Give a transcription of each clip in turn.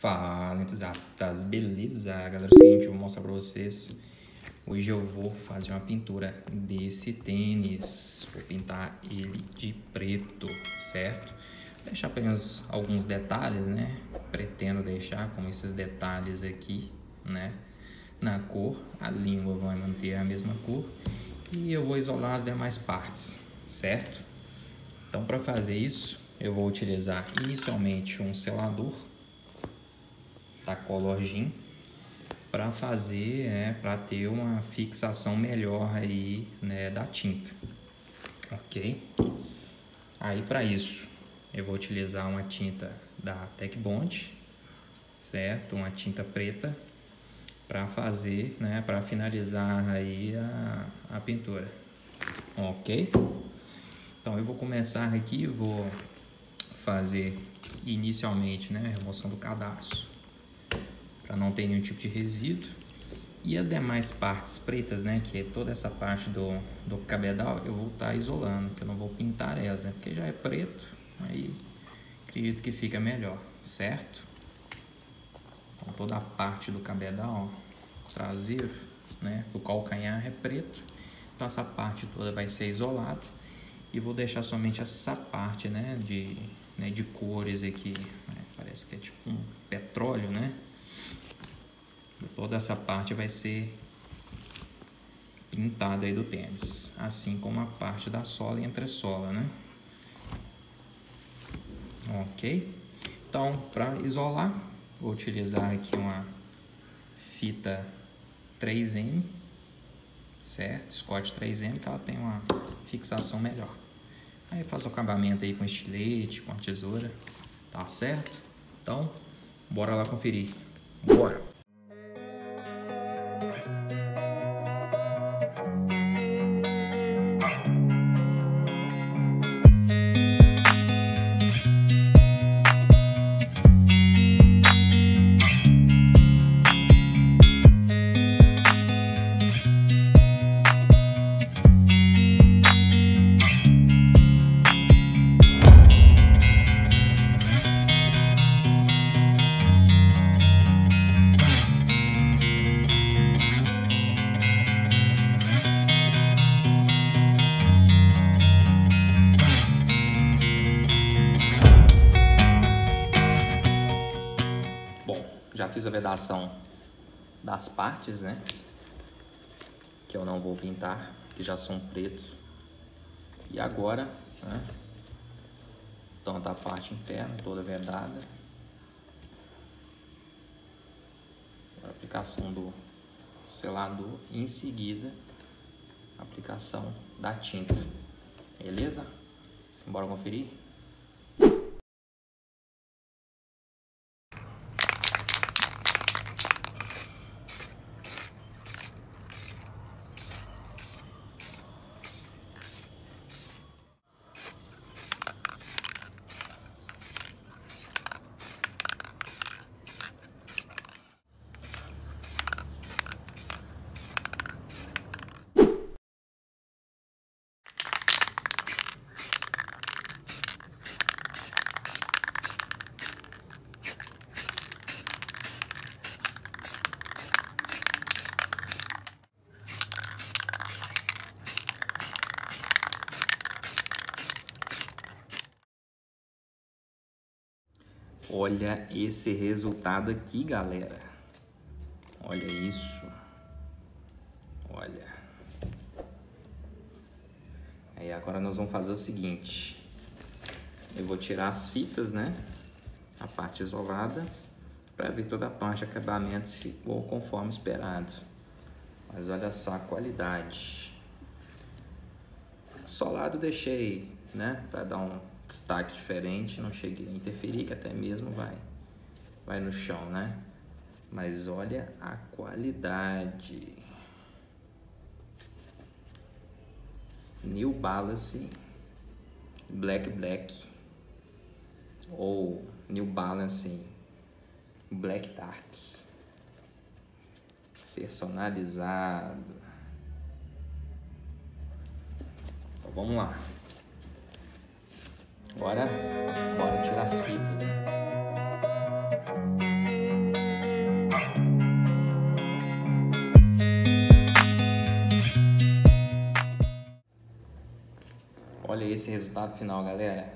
Fala entusiastas, beleza? Galera, é o seguinte, eu vou mostrar pra vocês. Hoje eu vou fazer uma pintura desse tênis. Vou pintar ele de preto, certo? Vou deixar apenas alguns detalhes, né? Pretendo deixar com esses detalhes aqui, né? Na cor, a língua vai manter a mesma cor. E eu vou isolar as demais partes, certo? Então, para fazer isso, eu vou utilizar inicialmente um selador da Color Gin para fazer, né, para ter uma fixação melhor aí, né, da tinta. OK? Aí para isso, eu vou utilizar uma tinta da Tech Bond, certo? Uma tinta preta para fazer, né, para finalizar aí a, a pintura. OK? Então eu vou começar aqui, vou fazer inicialmente, né, a remoção do cadastro para não ter nenhum tipo de resíduo. E as demais partes pretas, né, que é toda essa parte do, do cabedal, eu vou estar tá isolando, que eu não vou pintar elas, né, porque já é preto, aí acredito que fica melhor, certo? Então, toda a parte do cabedal traseiro, né, do calcanhar é preto, então essa parte toda vai ser isolada e vou deixar somente essa parte, né, de, né, de cores aqui, né, parece que é tipo um petróleo, né, toda essa parte vai ser pintada aí do tênis, assim como a parte da sola e entressola, né? Ok? Então, para isolar, vou utilizar aqui uma fita 3M, certo? Scott 3M, que ela tem uma fixação melhor. Aí faço o acabamento aí com estilete, com a tesoura, tá certo? Então, bora lá conferir. Bora! Fiz a vedação das partes, né? Que eu não vou pintar, que já são pretos. E agora, né? Tanto a parte interna, toda vedada. Aplicação do selador e em seguida a aplicação da tinta. Beleza? Simbora conferir? Olha esse resultado aqui, galera. Olha isso. Olha. Aí agora nós vamos fazer o seguinte. Eu vou tirar as fitas, né? A parte isolada. Para ver toda a parte de acabamento se ficou conforme esperado. Mas olha só a qualidade. Solado deixei, né? Para dar um destaque diferente, não cheguei a interferir, que até mesmo vai, vai no chão, né? Mas olha a qualidade. New Balance Black Black ou New Balance Black Dark personalizado. Então, vamos lá. Bora, bora tirar as fitas. Olha esse resultado final, galera.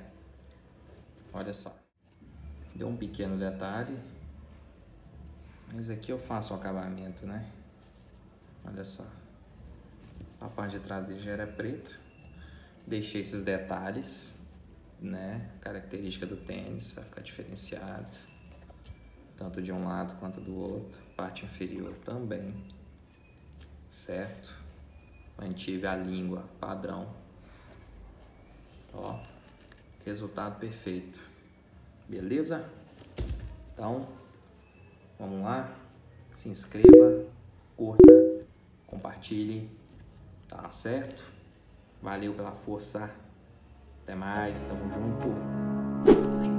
Olha só. Deu um pequeno detalhe. Mas aqui eu faço o acabamento, né? Olha só. A parte de trás já era preto. Deixei esses detalhes né? Característica do tênis, vai ficar diferenciado. Tanto de um lado quanto do outro. Parte inferior também. Certo? Mantive a língua padrão. Ó, resultado perfeito. Beleza? Então, vamos lá. Se inscreva, curta, compartilhe. Tá certo? Valeu pela força. Até mais, tamo junto.